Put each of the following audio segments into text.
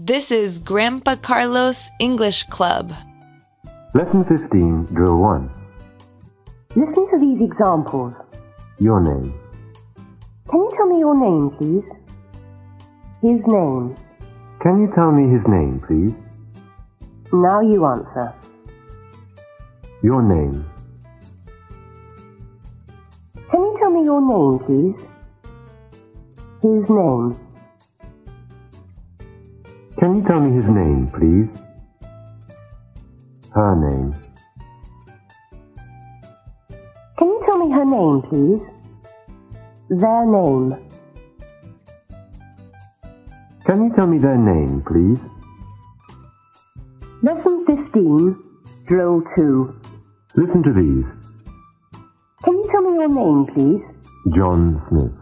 This is Grandpa Carlos English Club. Lesson 15, Drill 1. Listen to these examples. Your name. Can you tell me your name, please? His name. Can you tell me his name, please? Now you answer. Your name. Can you tell me your name, please? His name. Can you tell me his name, please? Her name. Can you tell me her name, please? Their name. Can you tell me their name, please? Lesson 15, Drill 2. Listen to these. Can you tell me your name, please? John Smith.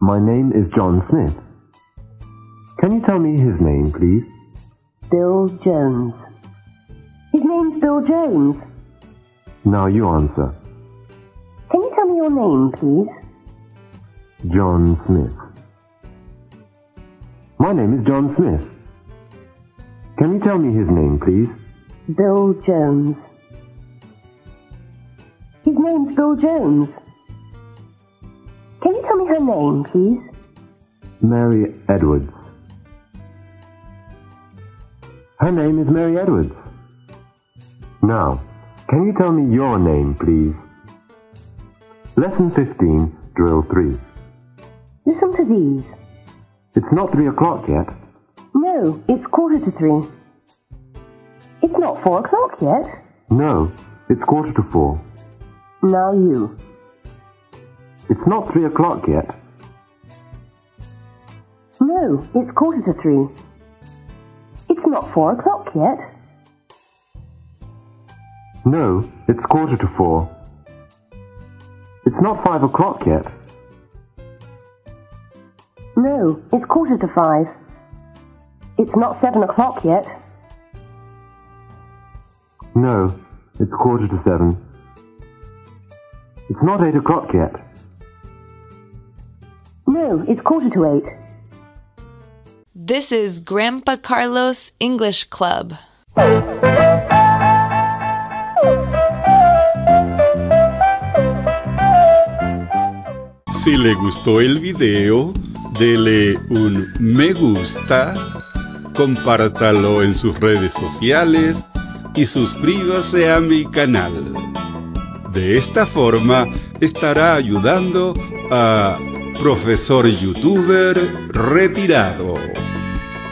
My name is John Smith. Can you tell me his name, please? Bill Jones. His name's Bill Jones. Now you answer. Can you tell me your name, please? John Smith. My name is John Smith. Can you tell me his name, please? Bill Jones. His name's Bill Jones. Can you tell me her name, please? Mary Edwards. Her name is Mary Edwards. Now, can you tell me your name, please? Lesson 15, Drill 3. Listen to these. It's not three o'clock yet. No, it's quarter to three. It's not four o'clock yet. No, it's quarter to four. Now you. It's not three o'clock yet. No, it's quarter to three. It's not four o'clock yet. No, it's quarter to four. It's not five o'clock yet. No, it's quarter to five. It's not seven o'clock yet. No, it's quarter to seven. It's not eight o'clock yet. No, it's quarter to eight. This is Grandpa Carlos English Club. Si le gustó el video, dele un me gusta, compártalo en sus redes sociales y suscríbase a mi canal. De esta forma estará ayudando a Profesor Youtuber Retirado.